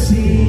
see.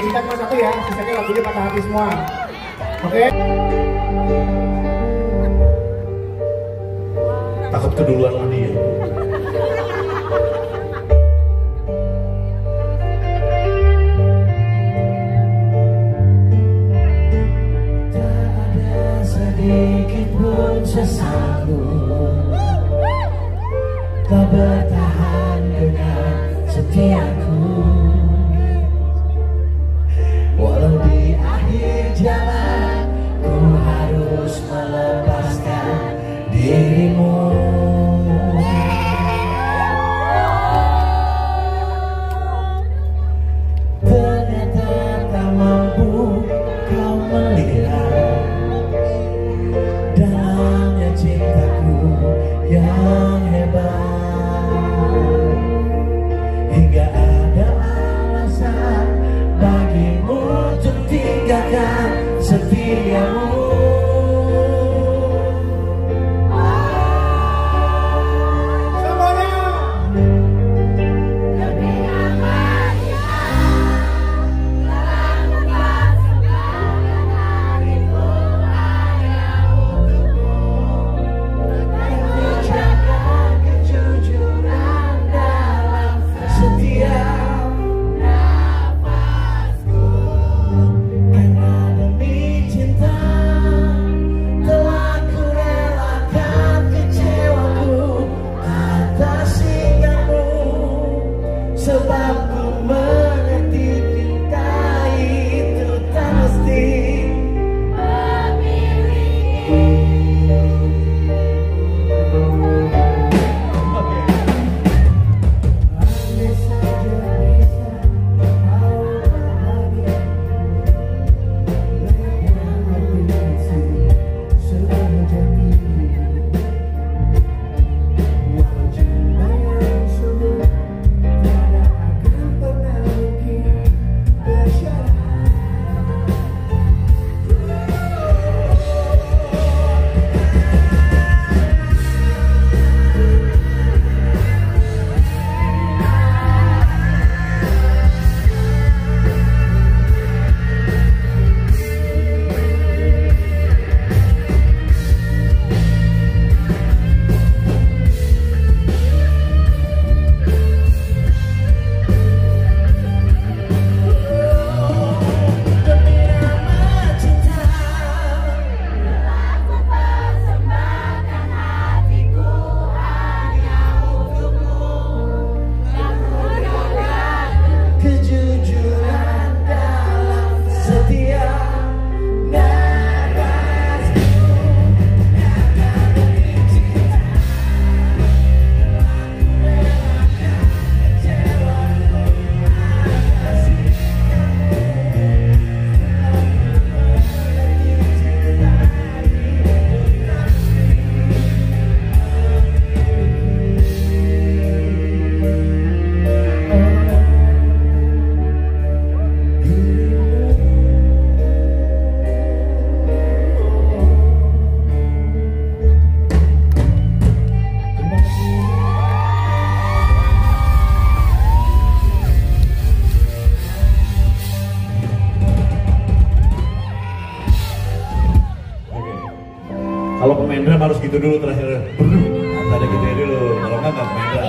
kita cuma satu ya sisanya lagunya patah hati semua. Oke? Okay? takut keduluan lagi ya. Sedikit pun sesaku tak bertahan queremos. main harus gitu dulu terakhir. Harus ada gitu dulu. Kalau nggak nggak main.